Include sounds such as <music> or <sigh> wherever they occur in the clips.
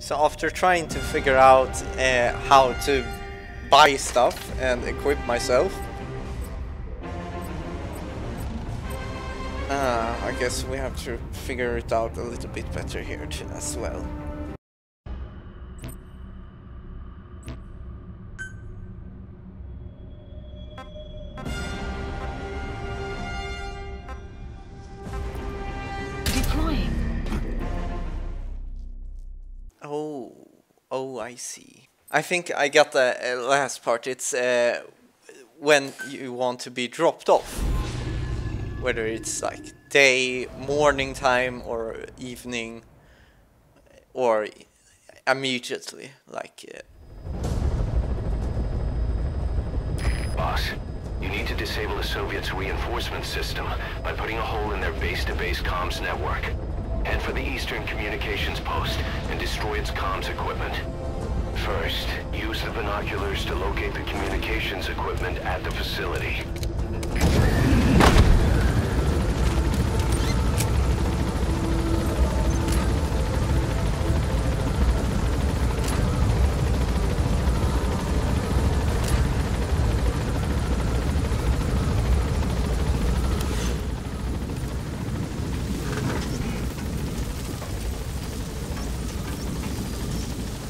So after trying to figure out uh, how to buy stuff and equip myself, uh, I guess we have to figure it out a little bit better here too, as well. I see. I think I got the uh, last part. It's uh, when you want to be dropped off. Whether it's like day, morning time, or evening, or immediately, like. Uh, Boss, you need to disable the Soviets' reinforcement system by putting a hole in their base-to-base comms network. Head for the Eastern Communications Post and destroy its comms equipment. First, use the binoculars to locate the communications equipment at the facility.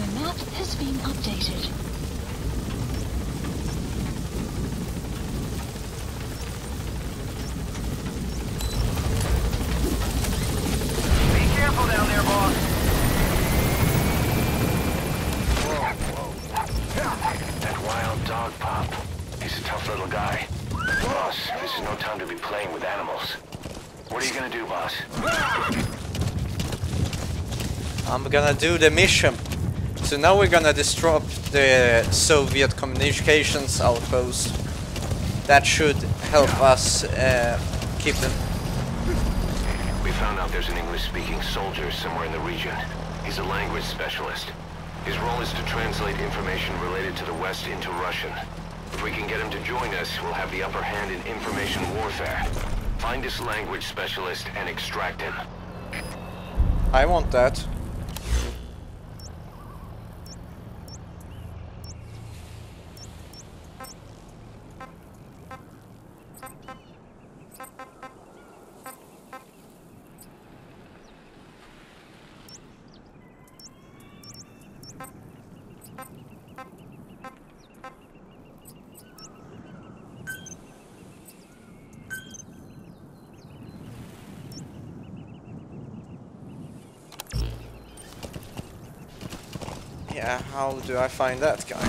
The map has been updated. Be careful down there, boss. That wild dog pup. He's a tough little guy. Boss, this is no time to be playing with animals. What are you gonna do, boss? I'm gonna do the mission. So now we're gonna disrupt the Soviet communications outpost. That should help us uh, keep them. We found out there's an English-speaking soldier somewhere in the region. He's a language specialist. His role is to translate information related to the West into Russian. If we can get him to join us, we'll have the upper hand in information warfare. Find this language specialist and extract him. I want that. Yeah, how do I find that guy?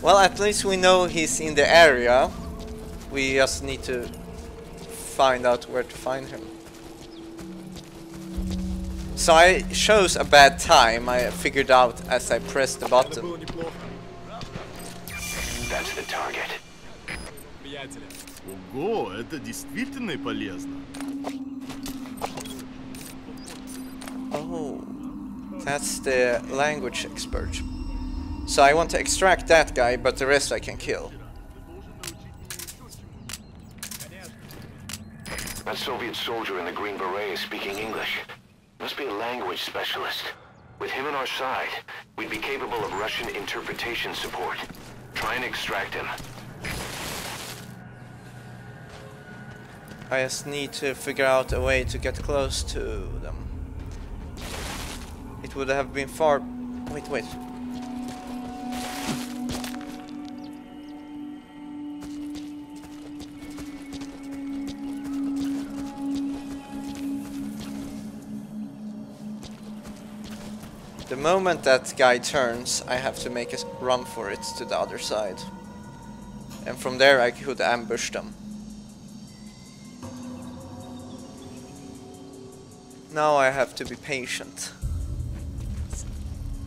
Well, at least we know he's in the area. We just need to find out where to find him. So I chose a bad time, I figured out as I pressed the button. That's the target. Ого, это действительно и полезно. Oh, that's the language expert. So I want to extract that guy, but the rest I can kill. That Soviet soldier in the Green Beret is speaking English. Must be a language specialist. With him on our side, we'd be capable of Russian interpretation support. Try and extract him. I just need to figure out a way to get close to them. It would have been far... Wait, wait. The moment that guy turns, I have to make a run for it to the other side. And from there I could ambush them. Now I have to be patient.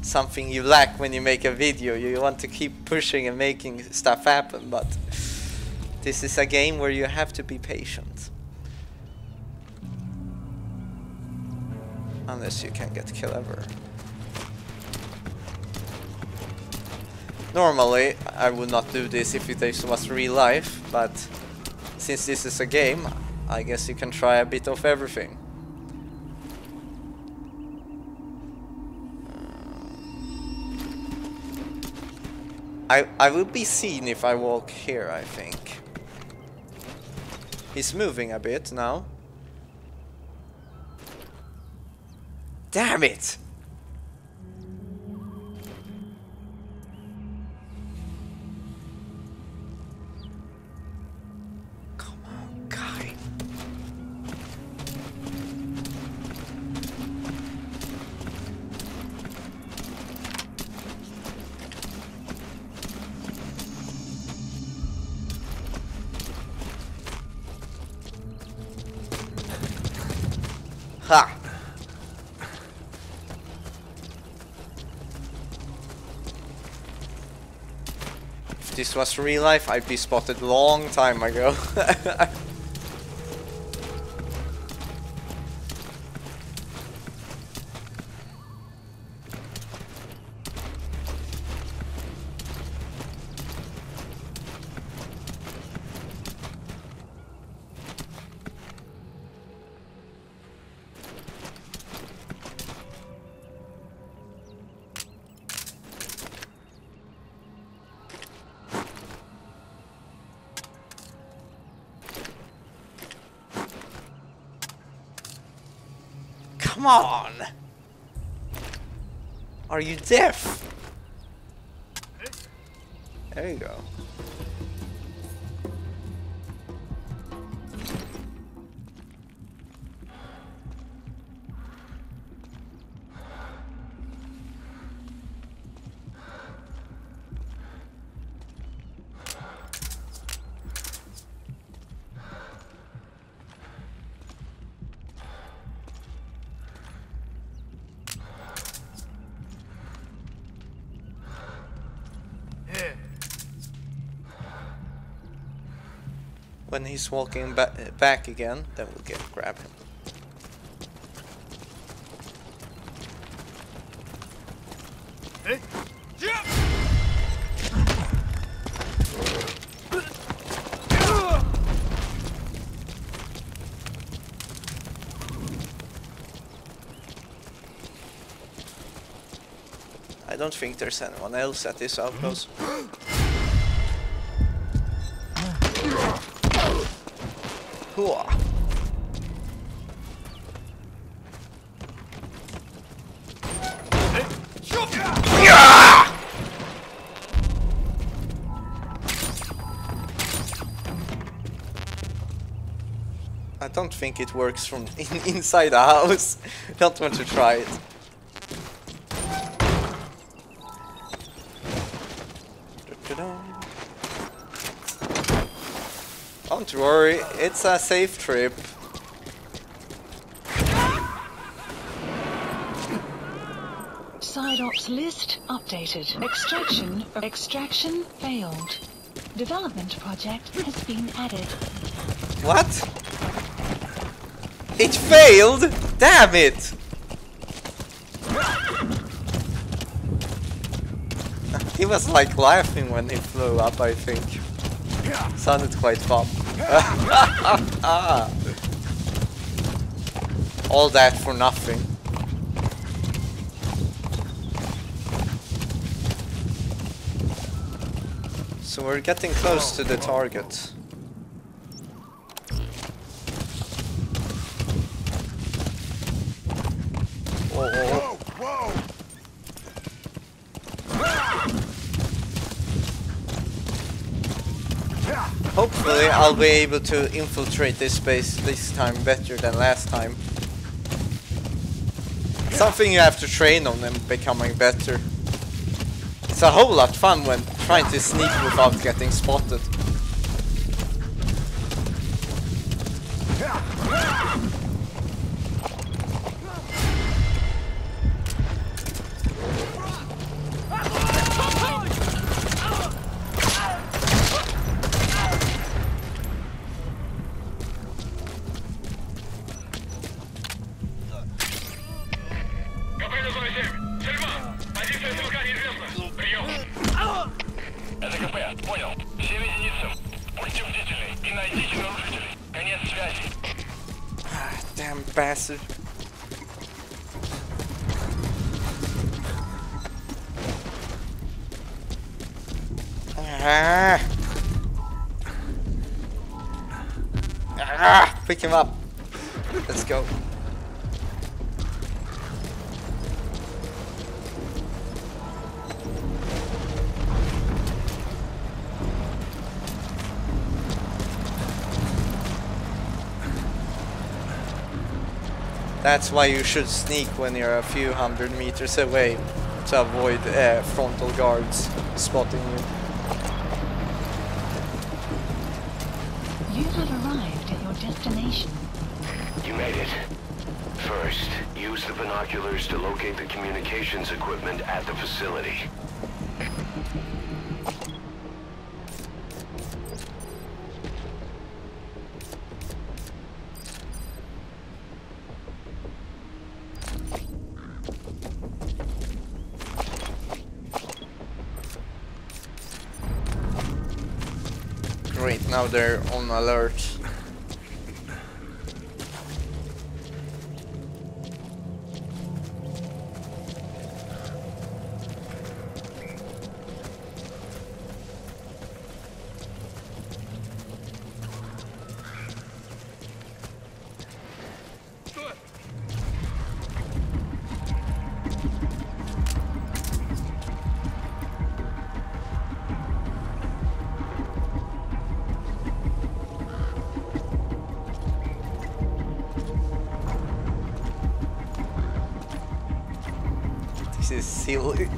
Something you lack when you make a video. You want to keep pushing and making stuff happen, but this is a game where you have to be patient. Unless you can get clever. Normally, I would not do this if this was real life, but since this is a game, I guess you can try a bit of everything. I, I will be seen if I walk here, I think. He's moving a bit now. Damn it! This was real life, I'd be spotted long time ago. <laughs> Come on! Are you deaf? There you go. When he's walking ba back again, then we'll get grab him. I don't think there's anyone else at this outpost. <gasps> <gasps> <gasps> Yeah! I don't think it works from <laughs> in inside the house. <laughs> don't want to try it. Da-da-da. Don't worry, it's a safe trip. Side ops list updated. Extraction extraction failed. Development project has been added. What? It failed? Damn it! <laughs> He was like laughing when he flew up, I think. Sounded quite fun. <laughs> All that for nothing. So we're getting close to the target. Hopefully I'll be able to infiltrate this space this time better than last time. Something you have to train on and becoming better. It's a whole lot fun when trying to sneak without getting spotted. Ah. Ah, pick him up. Let's go. That's why you should sneak when you're a few hundred meters away to avoid uh, frontal guards spotting you. You have arrived at your destination. You made it. First, use the binoculars to locate the communications equipment at the facility. Now they're on alert. Is silly.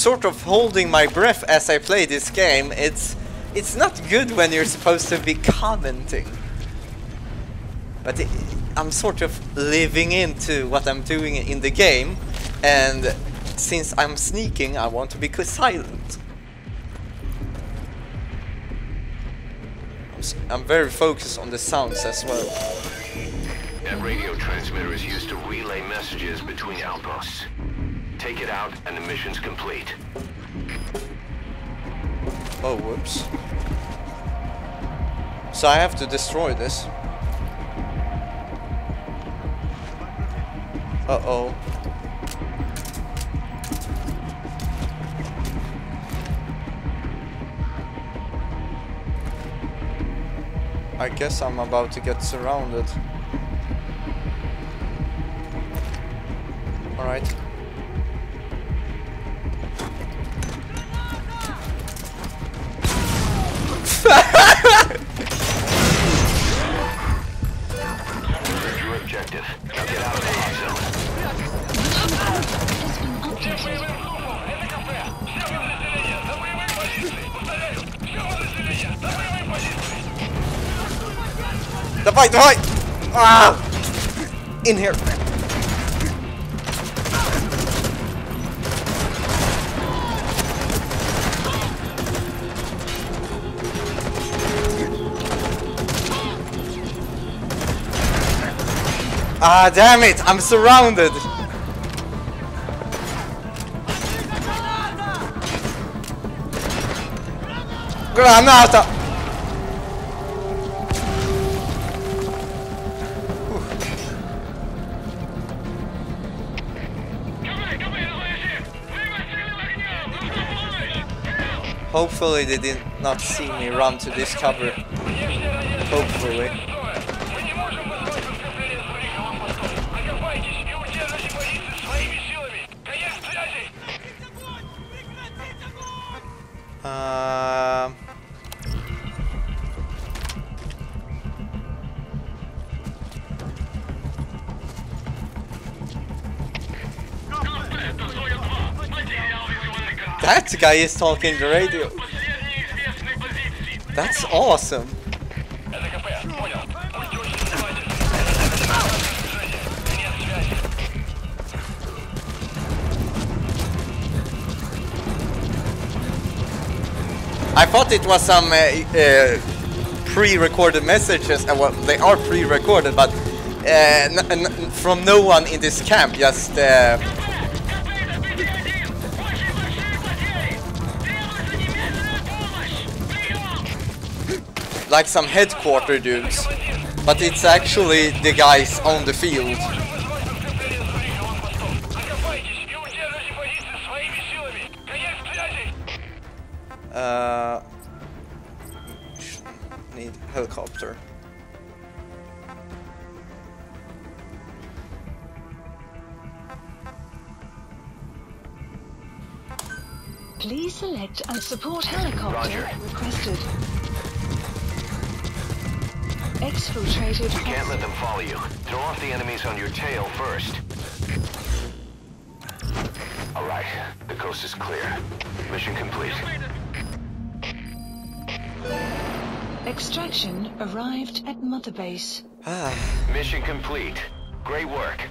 Sort of holding my breath as I play this game. It's it's not good when you're supposed to be commenting. But it, I'm sort of living into what I'm doing in the game and since I'm sneaking I want to be silent. I'm very focused on the sounds as well. That radio transmitter is used to relay messages between outposts. Take it out and the mission's complete. Oh, whoops. So I have to destroy this. Uh-oh. I guess I'm about to get surrounded. Alright. Hide, hide! Ah! In here. Ah, damn it! I'm surrounded! Granata! Hopefully they did not see me run to this cover. Hopefully. That guy is talking the radio. That's awesome. I thought it was some uh, uh, pre-recorded messages, and well, they are pre-recorded, but uh, from no one in this camp, just uh, like some headquarter dudes, but it's actually the guys on the field. Uh, need helicopter. Please select a support helicopter Roger. requested. Exfiltrated. You can't let them follow you. Throw off the enemies on your tail first. All right, the coast is clear. Mission complete. Extraction arrived at Mother Base. Ah. Mission complete. Great work.